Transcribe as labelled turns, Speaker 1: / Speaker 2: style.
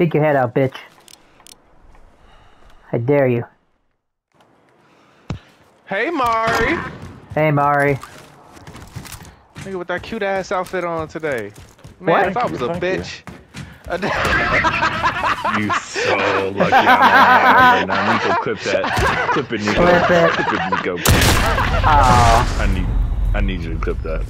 Speaker 1: Stick your head out, bitch. I dare you.
Speaker 2: Hey, Mari.
Speaker 1: Hey, Mari.
Speaker 2: Nigga with that cute ass outfit on today. Man,
Speaker 1: What?
Speaker 2: if I was a
Speaker 3: bitch? you.
Speaker 2: bitch.
Speaker 3: You so lucky I'm to right clip that. Clip it, Nico.
Speaker 1: Clip it.
Speaker 3: Clip it, Nico.
Speaker 1: Oh,
Speaker 3: I need, I need you to clip that.